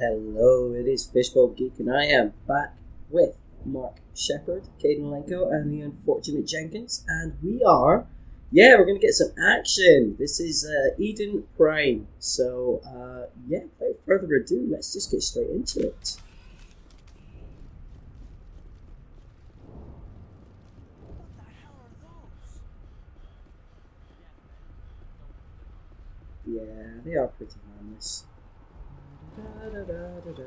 Hello, it is Fishbulb Geek, and I am back with Mark Shepard, Kaidan Alenko, and the unfortunate Jenkins, and we are, yeah, we're going to get some action. This is uh, Eden Prime, so uh, yeah, without further ado, let's just get straight into it. Yeah, they are pretty harmless. Da-da-da-da-da.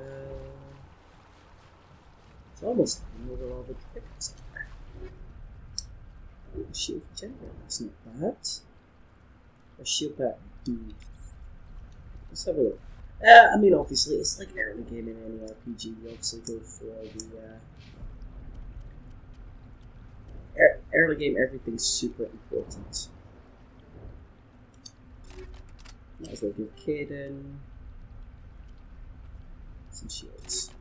It's almost time over all the tricks. Oh, shield generator, that's not bad. Or shield back. Hmm. Let's have a look. Uh, I mean, obviously, it's like early game in any RPG. You obviously go for the uh, early game. Everything's super important. Might as well give Kaidan some shields.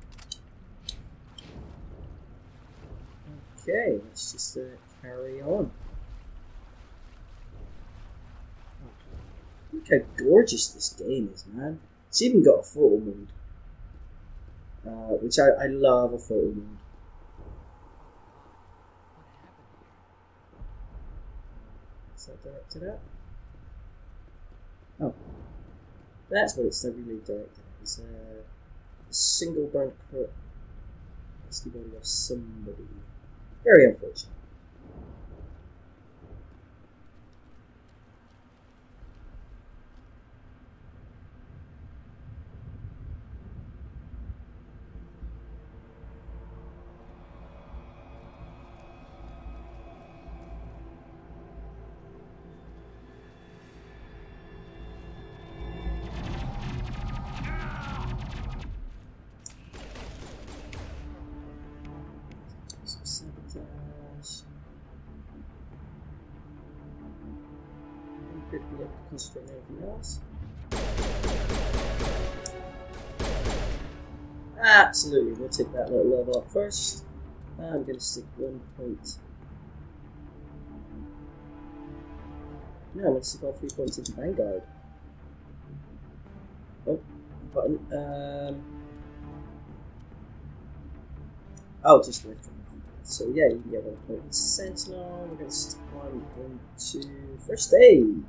Okay, let's just uh, carry on. Look how gorgeous this game is, man. It's even got a photo mode. Uh, which I, I love a photo mode. Is that directed at? Oh. That's what it's really directed at. It's a, single burnt crusty body of somebody. Very unfortunate. Else. Absolutely, we'll take that little level up first. I'm going to stick one point. No, I'm going to stick all three points into Vanguard. Oh, button. Um, oh, just left. So yeah, you can get one point in Sentinel. We're going to stick one into First Aid.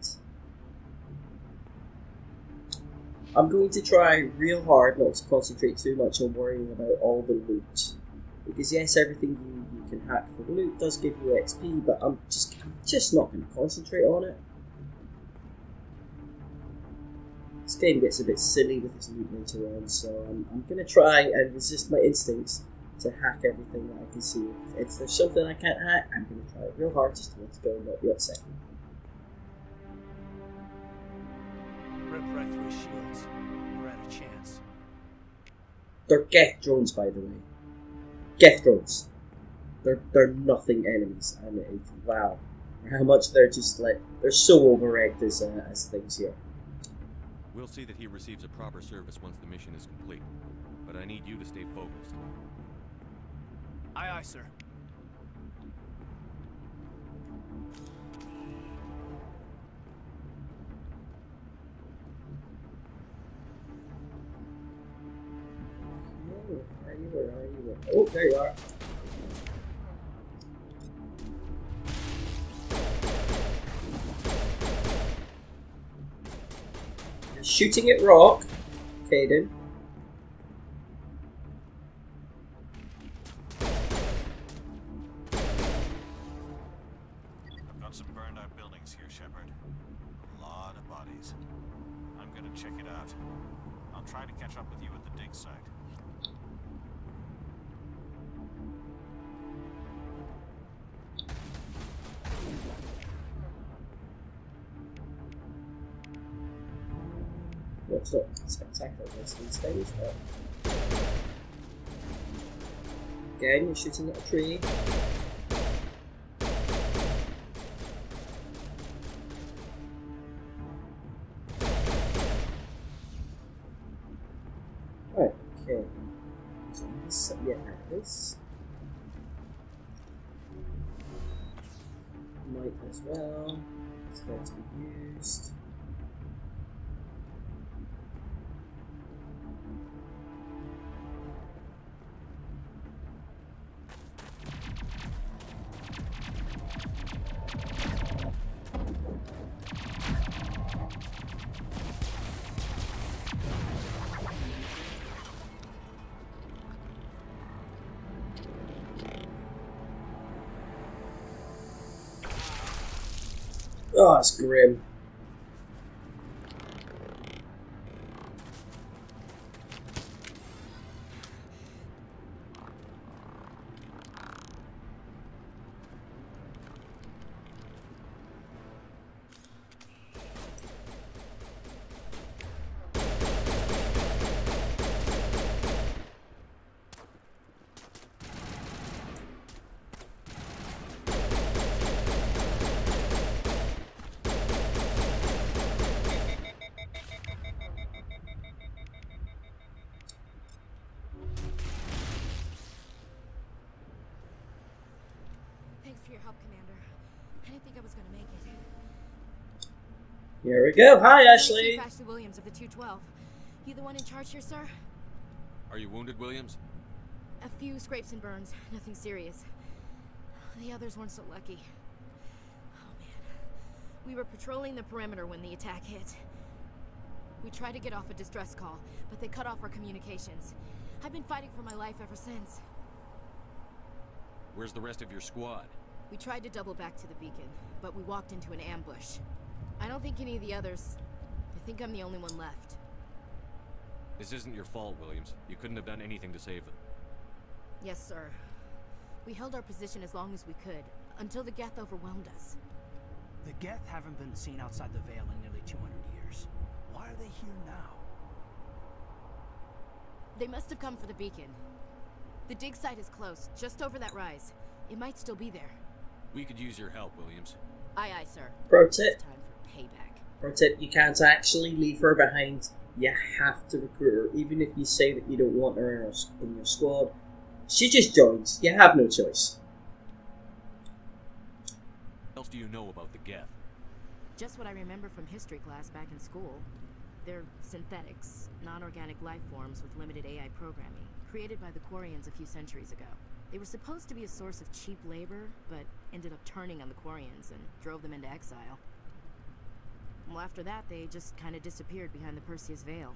I'm going to try real hard not to concentrate too much on worrying about all the loot. Because yes, everything you, you can hack for loot does give you XP, but I'm just I'm just not going to concentrate on it. This game gets a bit silly with its loot later on, so I'm, I'm going to try and resist my instincts to hack everything that I can see. If there's something I can't hack, I'm going to try real hard just to let go and not be upset. Rip right through his shields. We're at a chance. They're Geth drones, by the way. Geth drones. They're they're nothing enemies, and it, wow, how much they're just like they're so overegged as uh, as things here. We'll see that he receives a proper service once the mission is complete. But I need you to stay focused. Aye, aye, sir. Where you? You? Oh, there you are. You're shooting at rock, Kaidan. What's up? Spectacular this these days, but again, you're shooting at a tree. Oh, it's grim. For your help, Commander. I didn't think I was gonna make it. Here we go. Hi, Ashley. Chief Ashley Williams of the 212. You the one in charge here, sir? Are you wounded, Williams? A few scrapes and burns, nothing serious. The others weren't so lucky. Oh man. We were patrolling the perimeter when the attack hit. We tried to get off a distress call, but they cut off our communications. I've been fighting for my life ever since. Where's the rest of your squad? We tried to double back to the beacon, but we walked into an ambush. I don't think any of the others. I think I'm the only one left. This isn't your fault, Williams. You couldn't have done anything to save them. Yes, sir. We held our position as long as we could, until the Geth overwhelmed us. The Geth haven't been seen outside the Veil in nearly 200 years. Why are they here now? They must have come for the beacon. The dig site is close, just over that rise. It might still be there. We could use your help, Williams. Aye, aye, sir. Pro tip. It's time for payback. Pro tip, you can't actually leave her behind. You have to recruit her, even if you say that you don't want her in, her, in your squad. She just joins. You have no choice. What else do you know about the Geth? Just what I remember from history class back in school. They're synthetics, non-organic life forms with limited AI programming, created by the Quarians a few centuries ago. They were supposed to be a source of cheap labor, but ended up turning on the Quarians and drove them into exile. Well, after that, they just kind of disappeared behind the Perseus Veil.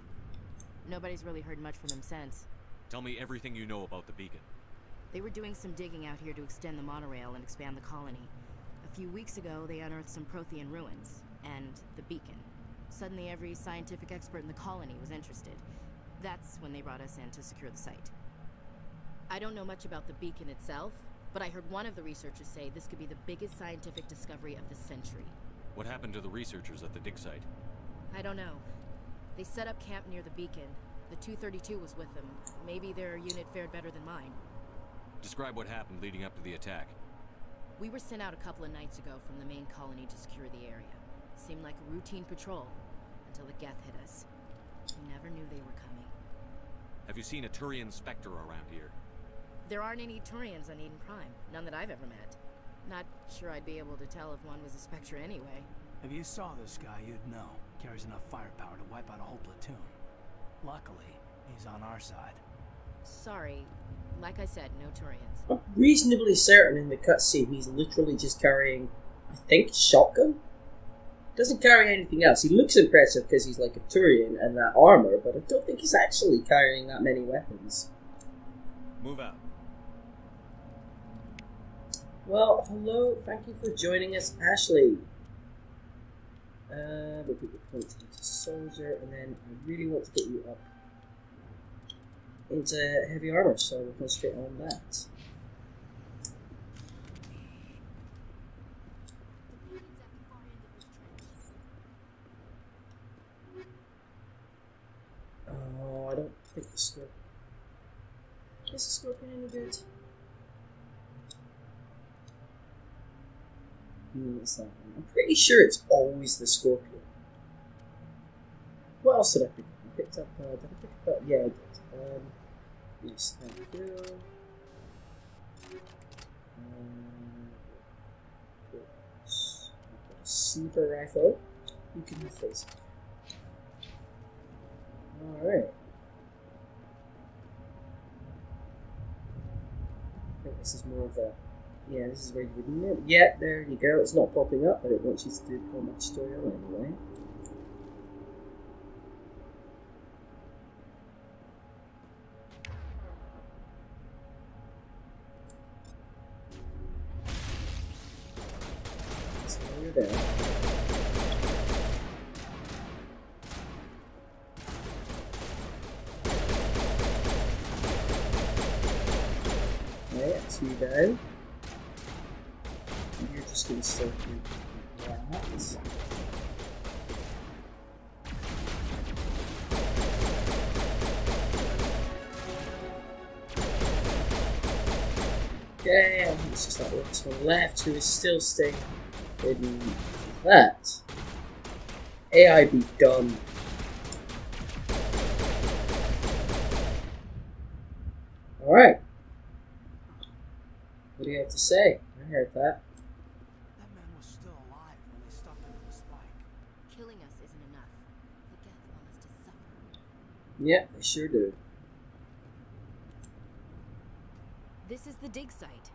Nobody's really heard much from them since. Tell me everything you know about the beacon. They were doing some digging out here to extend the monorail and expand the colony. A few weeks ago, they unearthed some Prothean ruins, and the beacon. Suddenly, every scientific expert in the colony was interested. That's when they brought us in to secure the site. I don't know much about the beacon itself, but I heard one of the researchers say this could be the biggest scientific discovery of the century. What happened to the researchers at the dig site? I don't know. They set up camp near the beacon. The 232 was with them. Maybe their unit fared better than mine. Describe what happened leading up to the attack. We were sent out a couple of nights ago from the main colony to secure the area. Seemed like a routine patrol until the Geth hit us. We never knew they were coming. Have you seen a Turian Spectre around here? There aren't any Turians on Eden Prime. None that I've ever met. Not sure I'd be able to tell if one was a Spectre anyway. If you saw this guy, you'd know. Carries enough firepower to wipe out a whole platoon. Luckily, he's on our side. Sorry. Like I said, no Turians. I'm reasonably certain in the cutscene he's literally just carrying, I think, shotgun. Doesn't carry anything else. He looks impressive because he's like a Turian and that armor, but I don't think he's actually carrying that many weapons. Move out. Well, hello. Thank you for joining us, Ashley. Uh, we'll put your points into soldier, and then I really want to get you up into heavy armor, so we'll concentrate on that. Oh, I don't think the scorpion. Is the scorpion any good? What's that one? I'm pretty sure it's always the scorpion. What else did I pick up? I picked up. Uh, did I pick up? Yeah, I did. Um, yes, thank you. Um, I've rifle. You can have face. Alright. I think this is more of a. Yeah, this is where you would it. Yeah, there you go. It's not popping up, but it wants you to do combat tutorial anyway. This one left who is still staying in that. AI be done. Alright. What do you have to say? I heard that. That man was still alive when they stuffed him with the spike. Killing us isn't enough. The Geth want us to suffer. Yeah, I sure do. This is the dig site.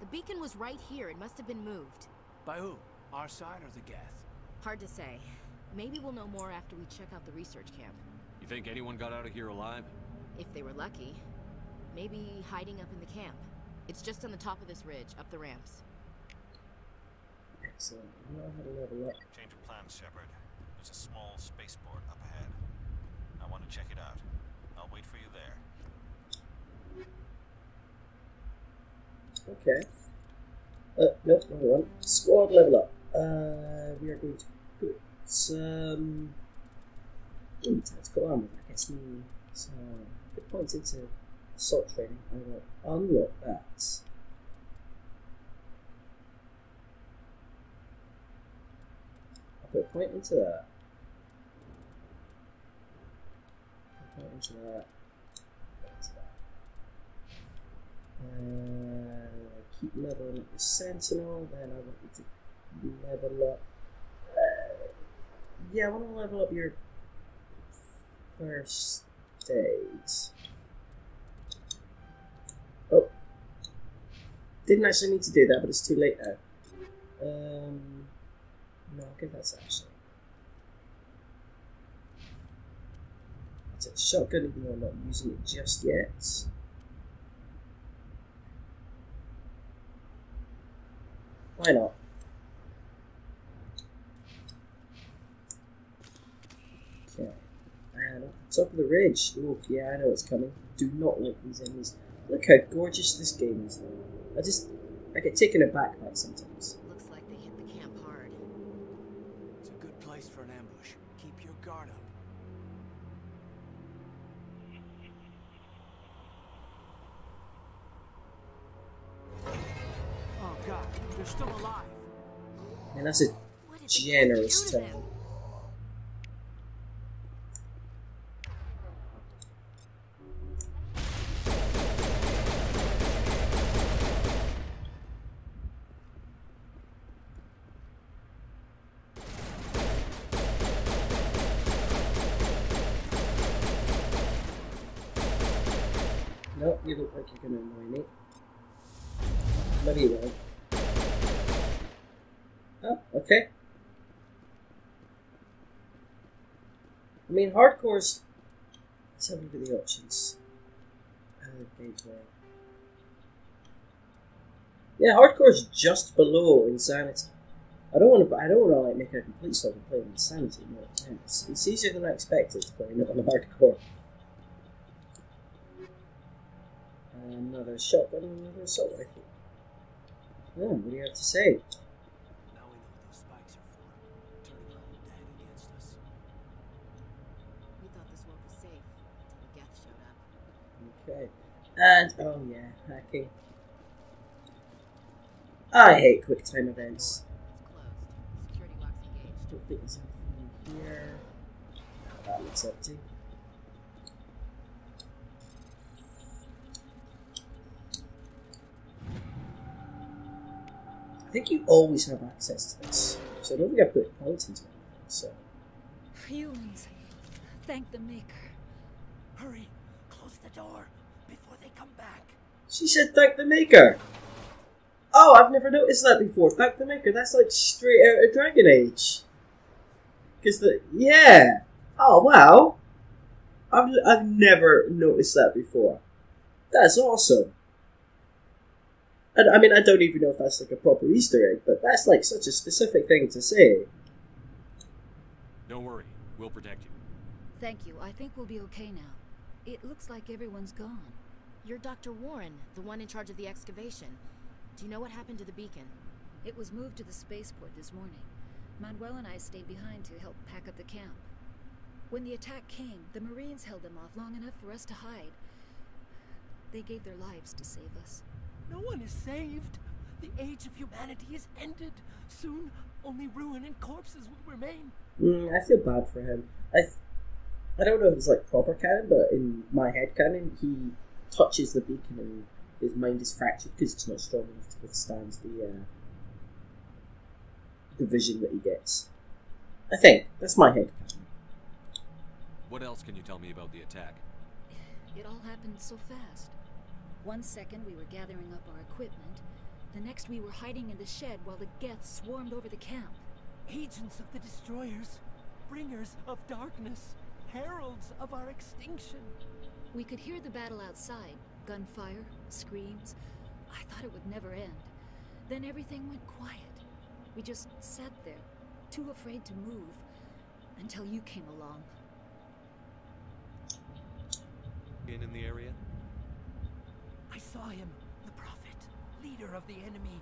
The beacon was right here. It must have been moved. By who? Our side or the Geth? Hard to say. Maybe we'll know more after we check out the research camp. You think anyone got out of here alive? If they were lucky. Maybe hiding up in the camp. It's just on the top of this ridge, up the ramps. Excellent. I know how to level up. Change of plans, Shepard. There's a small spaceport up ahead. I want to check it out. I'll wait for you there. Okay. Uh, nope, wrong one. Squad level up. Uh, we are going to put some ooh, tactical armor. That gets me some good points into assault training. I will unlock that. I'll put a point into that. Put a point into that. Into that. Uh, keep leveling up the Sentinel, then I want you to level up. Uh, yeah, I want to level up your first aid. Oh. Didn't actually need to do that, but it's too late now. Um, no, I'll give that to Ashley. It's a shotgun, even though I'm not using it just yet. Why not? Okay. And up the top of the ridge. Oh, yeah, I know it's coming. Do not like these enemies. Look how gorgeous this game is. I just. I get taken aback by it sometimes. They're still alive. And that's a generous the Hardcore's. Let's have a look at the options. Uh. Yeah, hardcore's just below insanity. I don't want to. I don't want to like make a complete stop and play insanity. No, it's, it's easier than I expected to play it on hardcore. Another shotgun, another assault rifle. Yeah, what do you have to say? And, oh yeah, hacking. I hate quick time events. Think. That looks empty. I think you always have access to this. So I don't think I put points into anything. So Humans, thank the Maker. Hurry! Close the door come back. She said thank the maker. Oh, I've never noticed that before. Thank the maker. That's like straight out of Dragon Age. Cause the yeah. Oh wow. I've I've never noticed that before. That's awesome. And I mean, I don't even know if that's like a proper Easter egg, but that's like such a specific thing to say. Don't worry, we'll protect you. Thank you. I think we'll be okay now. It looks like everyone's gone. You're Dr. Warren, the one in charge of the excavation. Do you know what happened to the beacon? It was moved to the spaceport this morning. Manuel and I stayed behind to help pack up the camp. When the attack came, the Marines held them off long enough for us to hide. They gave their lives to save us. No one is saved. The age of humanity is ended. Soon, only ruin and corpses will remain. Mm, I feel bad for him. I, th- I don't know if it's like proper canon, but in my head canon, he touches the beacon and his mind is fractured because it's not strong enough to withstand the uh, the vision that he gets. I think that's my head. What else can you tell me about the attack? It all happened so fast. One second we were gathering up our equipment, the next we were hiding in the shed while the Geth swarmed over the camp. Agents of the destroyers, bringers of darkness, heralds of our extinction. We could hear the battle outside gunfire, screams. I thought it would never end. Then everything went quiet. We just sat there, too afraid to move, until you came along. In in the area? I saw him, the prophet, leader of the enemy.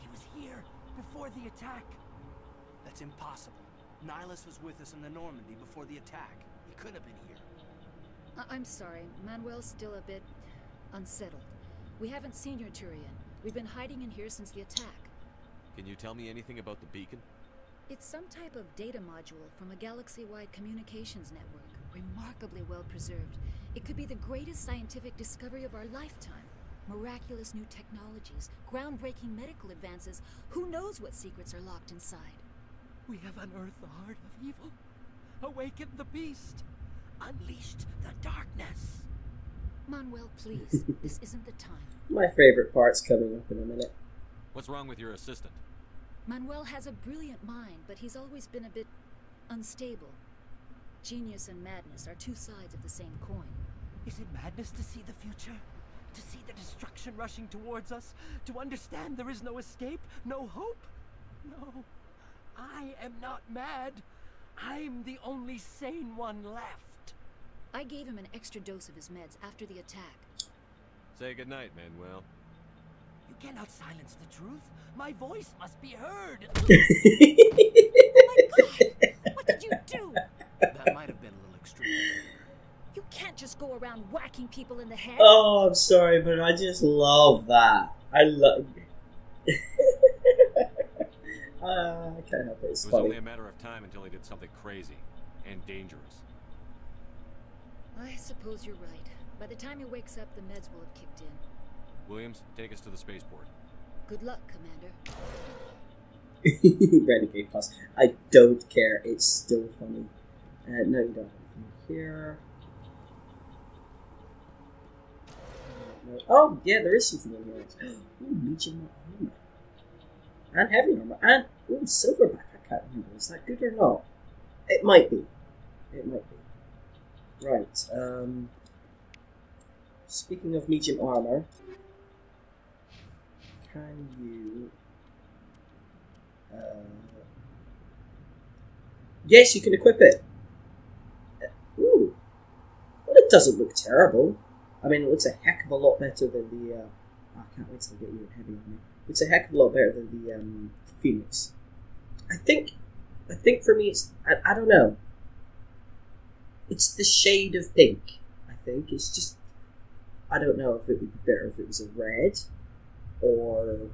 He was here before the attack. That's impossible. Nihlus was with us in the Normandy before the attack. He couldn't have been here. I- I'm sorry, Manuel's still a bit unsettled. We haven't seen your Turian. We've been hiding in here since the attack. Can you tell me anything about the beacon? It's some type of data module from a galaxy wide communications network, remarkably well preserved. It could be the greatest scientific discovery of our lifetime. Miraculous new technologies, groundbreaking medical advances. Who knows what secrets are locked inside? We have unearthed the heart of evil, awakened the beast, unleashed the darkness. Manuel, please, this isn't the time. My favorite part's coming up in a minute. What's wrong with your assistant? Manuel has a brilliant mind, but he's always been a bit unstable. Genius and madness are two sides of the same coin. Is it madness to see the future? To see the destruction rushing towards us? To understand there is no escape? No hope? No. I am not mad. I'm the only sane one left. I gave him an extra dose of his meds after the attack. Say goodnight, Manuel. You cannot silence the truth. My voice must be heard. My God, What did you do? that might have been a little extreme. You can't just go around whacking people in the head. Oh, I'm sorry, but I just love that. I love. uh, I can't help it. It's It was funny. only a matter of time until he did something crazy and dangerous. I suppose you're right. By the time he wakes up, the meds will have kicked in. Williams, take us to the spaceport. Good luck, Commander. Renegade Plus. I don't care. It's still funny. Uh, no, you don't. have Here. Uh, no. Oh, yeah, there is something in here. Ooh, medium armor. And heavy armor. And, ooh, silverback. I can't remember. Is that good or not? It might be. It might be. Right. Um, speaking of medium armor, can you uh, yes, you can equip it. Uh, Ooh. Well, it doesn't look terrible. I mean, it looks a heck of a lot better than the. Uh, I can't wait I get you in heavy armor. It's a heck of a lot better than the um, Phoenix. I think. I think for me, it's. I, I don't know. It's the shade of pink. I think it's just. I don't know if it would be better if it was a red, or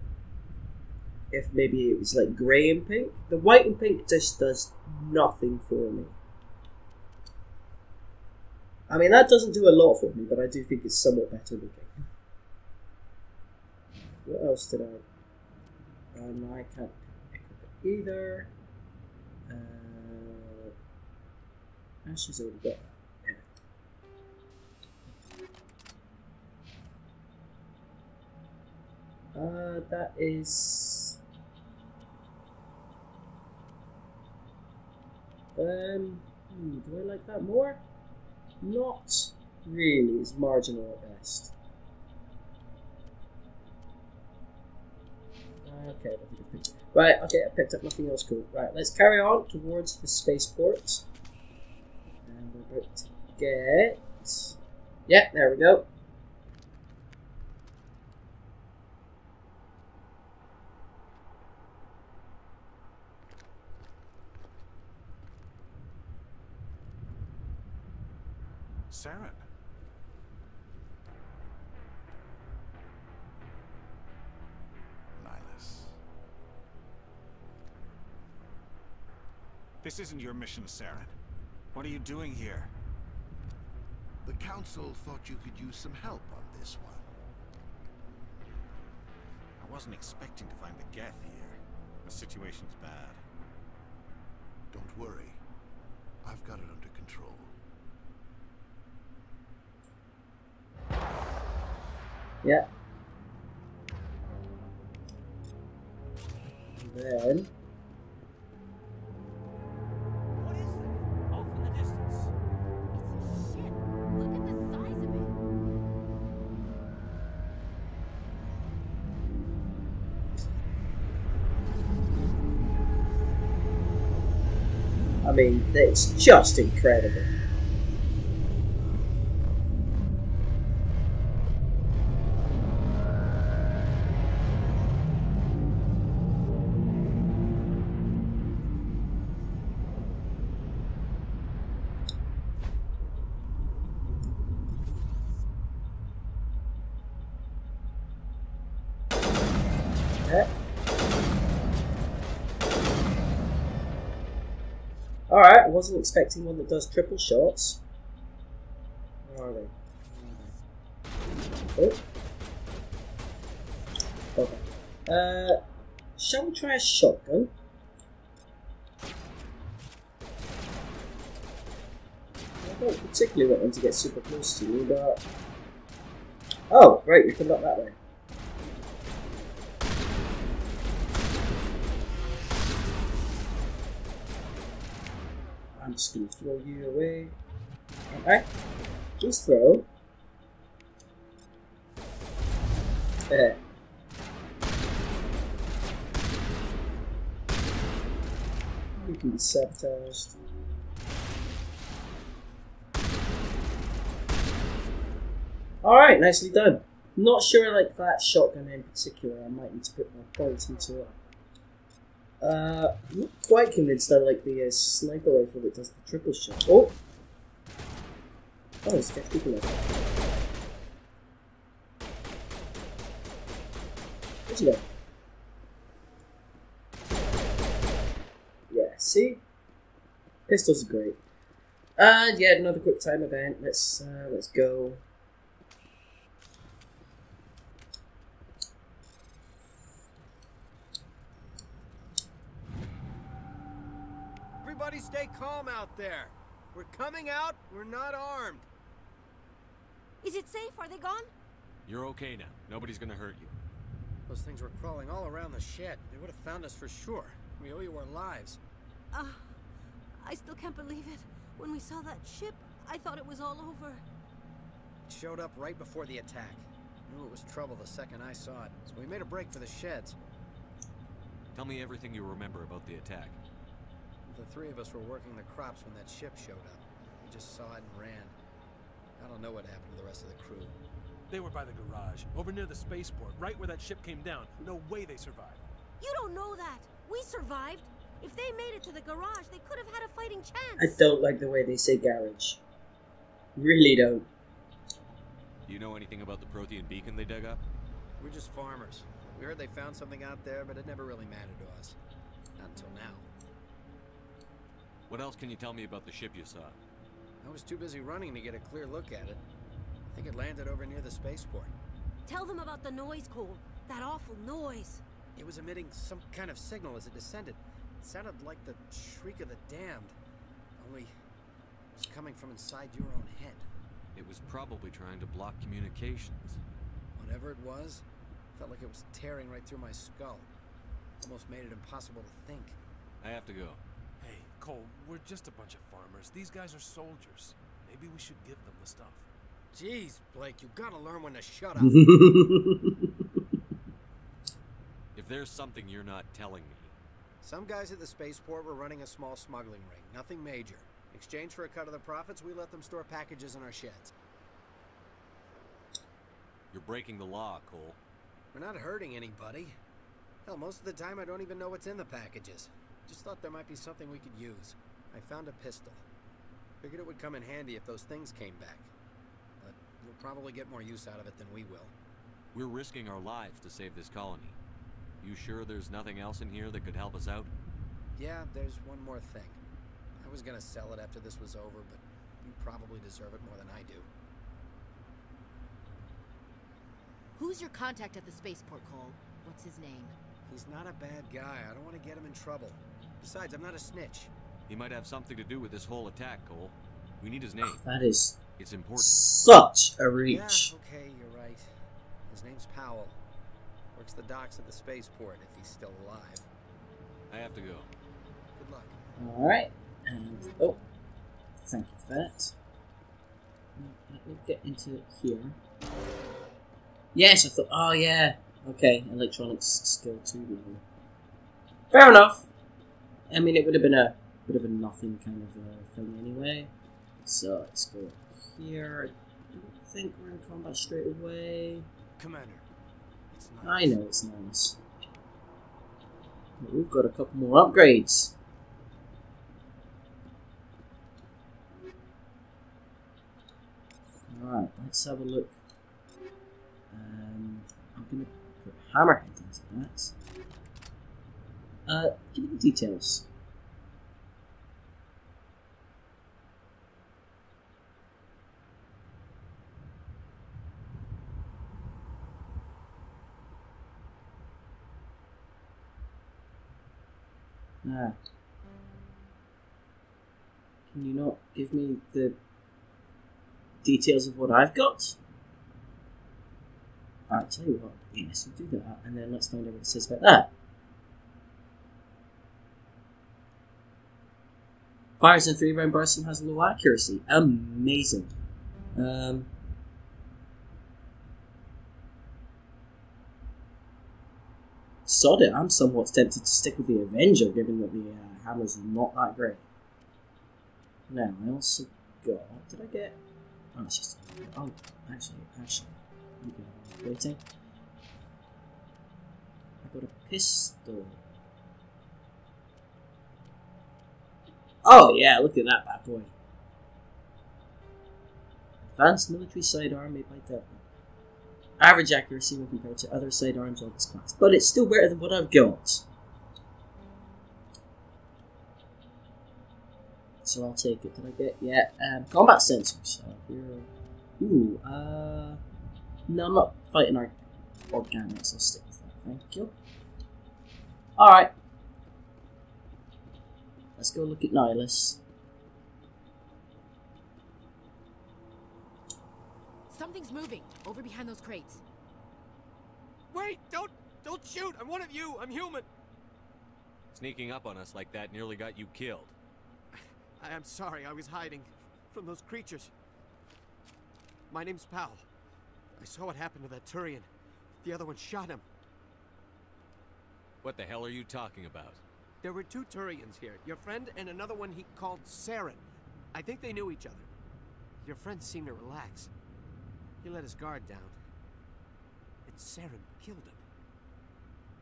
if maybe it was like grey and pink. The white and pink just does nothing for me. I mean, that doesn't do a lot for me, but I do think it's somewhat better looking. What else did I? Um, I can't pick up either. Uh, Ashes already got. Uh, that is. Um, hmm, do I like that more? Not really. It's marginal at best. Okay, I think I picked- right. Okay, I picked up nothing else cool. Right, let's carry on towards the spaceport, get... Yep, there we go. Saren. Nihlus. This isn't your mission, Saren. What are you doing here? The Council thought you could use some help on this one. I wasn't expecting to find the Geth here. The situation's bad. Don't worry. I've got it under control. Yeah. And then mean, it's just incredible. Okay. Alright, I wasn't expecting one that does triple shots. Where are they? Oh. Okay. Uh, shall we try a shotgun? I don't particularly want them to get super close to me, but... Oh, right, you can look that way. I'm just gonna throw you away. Alright. Just throw. There. You can be sabotaged. Alright, nicely done. Not sure I like that shotgun in particular. I might need to put more points into it. Uh, I'm not quite convinced I like the uh, sniper rifle that does the triple shot. Oh! Oh, it's got people in it. Where'd you go? Yeah, see? Pistols are great. And yeah, another quick time event. Let's uh, let's go. Stay calm out there. We're coming out, we're not armed. Is it safe? Are they gone? You're okay now. Nobody's gonna hurt you. Those things were crawling all around the shed. They would have found us for sure. We owe you our lives. Uh, I still can't believe it. When we saw that ship, I thought it was all over. It showed up right before the attack. Knew it was trouble the second I saw it, so we made a break for the sheds. Tell me everything you remember about the attack. The three of us were working the crops when that ship showed up. We just saw it and ran. I don't know what happened to the rest of the crew. They were by the garage, over near the spaceport, right where that ship came down. No way they survived. You don't know that. We survived. If they made it to the garage, they could have had a fighting chance. I don't like the way they say garage. Really don't. Do you know anything about the Prothean beacon they dug up? We're just farmers. We heard they found something out there, but it never really mattered to us. Not until now. What else can you tell me about the ship you saw? I was too busy running to get a clear look at it. I think it landed over near the spaceport. Tell them about the noise, Cole. That awful noise. It was emitting some kind of signal as it descended. It sounded like the shriek of the damned. Only it was coming from inside your own head. It was probably trying to block communications. Whatever it was, felt like it was tearing right through my skull. Almost made it impossible to think. I have to go. Hey, Cole, we're just a bunch of farmers. These guys are soldiers. Maybe we should give them the stuff. Jeez, Blake, you gotta learn when to shut up. If there's something you're not telling me, Some guys at the spaceport were running a small smuggling ring, nothing major. In exchange for a cut of the profits, we let them store packages in our sheds. you're breaking the law, Cole. We're not hurting anybody. Hell, most of the time I don't even know what's in the packages. Just thought there might be something we could use. I found a pistol. Figured it would come in handy if those things came back. But you'll probably get more use out of it than we will. We're risking our lives to save this colony. You sure there's nothing else in here that could help us out? Yeah, there's one more thing. I was gonna sell it after this was over, but you probably deserve it more than I do. Who's your contact at the spaceport, Cole? What's his name? He's not a bad guy. I don't want to get him in trouble. Besides, I'm not a snitch. He might have something to do with this whole attack, Cole. We need his name. That is It's important. such a reach. Yeah, okay, you're right. His name's Powell. Works the docks at the spaceport if he's still alive. I have to go. Good luck. Alright, and oh, thank you for that. Let me get into it here. Yes, I thought, oh yeah, okay, electronics skill 2 level. Fair enough. I mean, it would have been a bit of a nothing kind of a thing anyway. So let's go here. I don't think we're in combat straight away. Commander, nice. I know it's nice. But we've got a couple more upgrades. Alright, let's have a look. Um, I'm going to put Hammerhead into that. Uh, give me the details. Ah. Can you not give me the details of what I've got? Alright, tell you what, yes, you do that, and then let's find out what it says about that. Fires in three round bursts and has low accuracy. Amazing. Um, sod it, I'm somewhat tempted to stick with the Avenger given that the uh, hammer's not that great. Now, I also got. Did I get. Oh, it's just. Oh, actually, actually. Waiting. I got a pistol. Oh, yeah, look at that bad boy. Advanced military sidearm made by Devil. Average accuracy when compared to other sidearms of this class, but it's still better than what I've got. So I'll take it. Did I get yeah? Um, combat sensors. So here, ooh, uh, no, I'm not fighting our organics. I'll stick with that. Thank you. All right, let's go look at Nihlus. Something's moving over behind those crates. Wait! Don't don't shoot! I'm one of you. I'm human. Sneaking up on us like that nearly got you killed. I am sorry. I was hiding from those creatures. My name's Powell. I saw what happened to that Turian. The other one shot him. What the hell are you talking about? There were two Turians here. Your friend and another one he called Saren. I think they knew each other. Your friend seemed to relax. He let his guard down. And Saren killed him.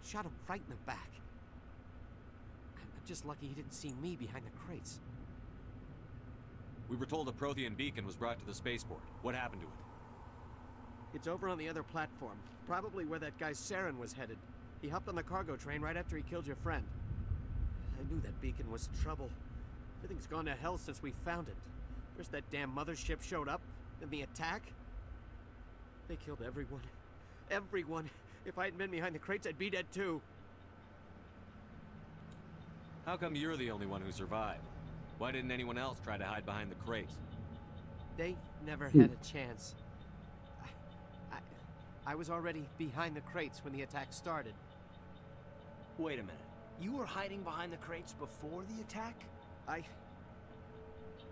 Shot him right in the back. I'm just lucky he didn't see me behind the crates. We were told a Prothean beacon was brought to the spaceport. What happened to it? It's over on the other platform. Probably where that guy Saren was headed. He hopped on the cargo train right after he killed your friend. I knew that beacon was trouble. Everything's gone to hell since we found it. First that damn mothership showed up, then the attack. They killed everyone. Everyone. If I hadn't been behind the crates, I'd be dead too. How come you're the only one who survived? Why didn't anyone else try to hide behind the crates? They never hmm. had a chance. I, I, I was already behind the crates when the attack started. Wait a minute. You were hiding behind the crates before the attack? I.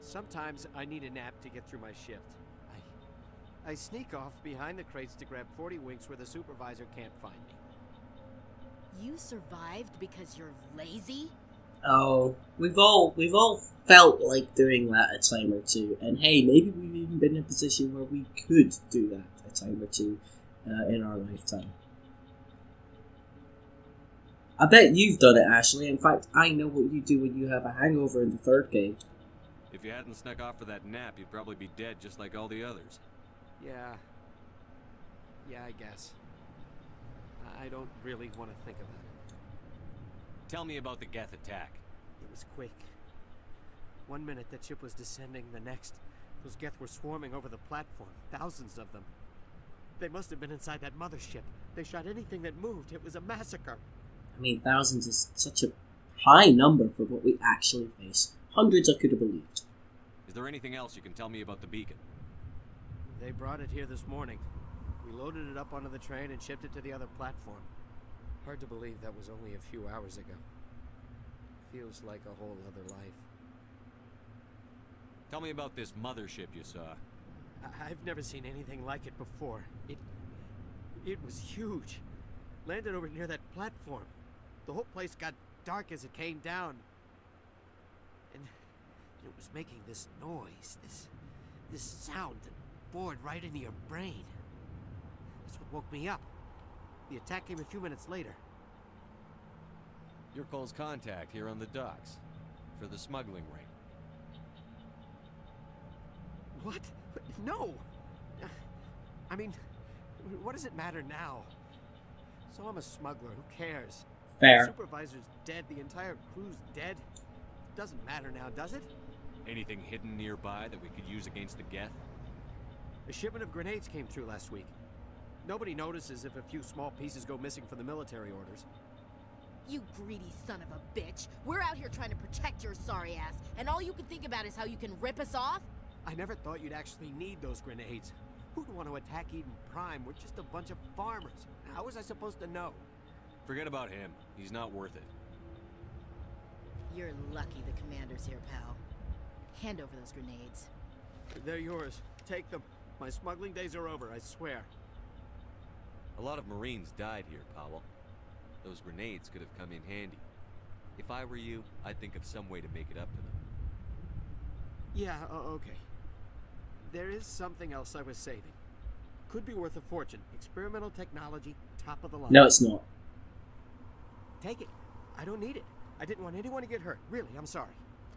Sometimes I need a nap to get through my shift. I. I sneak off behind the crates to grab 40 winks where the supervisor can't find me. You survived because you're lazy? Oh, we've all we've all felt like doing that a time or two, and hey, maybe we've even been in a position where we could do that a time or two uh, in our lifetime. I bet you've done it, Ashley. In fact, I know what you do when you have a hangover in the third game. If you hadn't snuck off for that nap, you'd probably be dead just like all the others. Yeah. Yeah, I guess. I don't really want to think about it. Tell me about the Geth attack. It was quick. One minute that ship was descending, the next, those Geth were swarming over the platform, thousands of them. They must have been inside that mothership. They shot anything that moved. It was a massacre. I mean, thousands is such a high number for what we actually face. Hundreds I could have believed. Is there anything else you can tell me about the beacon? They brought it here this morning. We loaded it up onto the train and shipped it to the other platform. Hard to believe that was only a few hours ago. Feels like a whole other life. Tell me about this mothership you saw. I- I've never seen anything like it before. It it was huge. Landed over near that platform. The whole place got dark as it came down. And it was making this noise, this this sound that bored right into your brain. That's what woke me up. The attack came a few minutes later. Your Cole's contact here on the docks for the smuggling ring. What? No! I mean, what does it matter now? So I'm a smuggler, who cares? Fair. The supervisor's dead, the entire crew's dead. Doesn't matter now, does it? Anything hidden nearby that we could use against the Geth? A shipment of grenades came through last week. Nobody notices if a few small pieces go missing from the military orders. You greedy son of a bitch. We're out here trying to protect your sorry ass, and all you can think about is how you can rip us off? I never thought you'd actually need those grenades. Who'd want to attack Eden Prime? We're just a bunch of farmers. How was I supposed to know? Forget about him. He's not worth it. You're lucky the commander's here, pal. Hand over those grenades. They're yours. Take them. My smuggling days are over, I swear. A lot of Marines died here, Powell. Those grenades could have come in handy. If I were you, I'd think of some way to make it up to them. Yeah, o- okay. There is something else I was saving. Could be worth a fortune. Experimental technology, top of the line. No, it's not. Take it. I don't need it. I didn't want anyone to get hurt. Really, I'm sorry.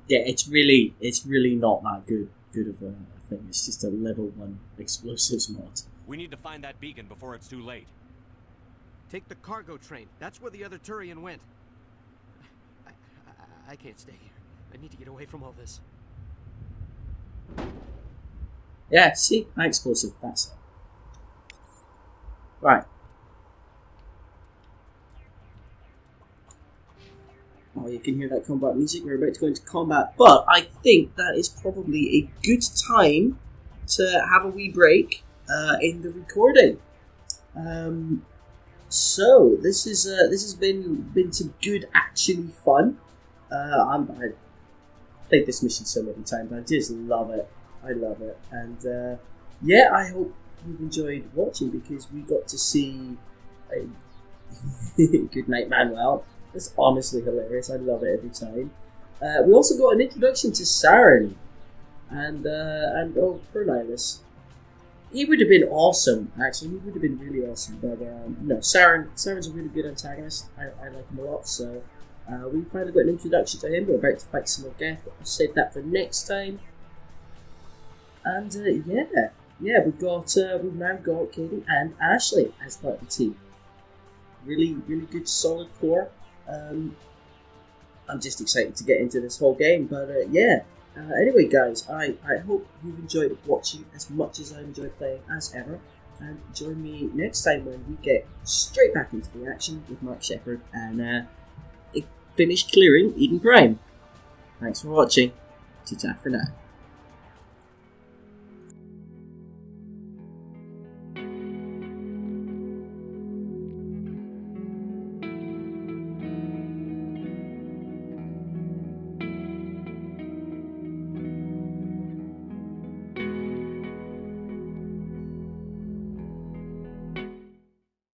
Yeah, it's really, it's really not that good, good of a, a thing. It's just a level one explosives mod. We need to find that beacon before it's too late. Take the cargo train. That's where the other Turian went. I, I, I can't stay here. I need to get away from all this. Yeah, see, high explosive. That's it. Right. Oh, you can hear that combat music. We're about to go into combat, but I think that is probably a good time to have a wee break uh, in the recording. Um, so this is uh, this has been been some good, actually fun. Uh, I'm, I played this mission so many times. I just love it. I love it, and uh, yeah, I hope you've enjoyed watching because we got to see. A good night, Manuel. It's honestly hilarious. I love it every time. Uh, we also got an introduction to Saren, and uh, and oh, poor Nihlus. He would have been awesome. Actually, he would have been really awesome. But um, no, Saren. Saren's a really good antagonist. I, I like him a lot. So uh, we finally got an introduction to him. We're about to fight some more Geth. I'll save that for next time. And uh, yeah, yeah, we've got uh, we've now got Kaidan and Ashley as part of the team. Really, really good, solid core. Um, I'm just excited to get into this whole game, but uh, yeah. Uh, anyway, guys, I, I hope you've enjoyed watching as much as I enjoyed playing as ever. And join me next time when we get straight back into the action with Mark Shepard and uh, finish clearing Eden Prime. Thanks for watching. Ta-ta for now.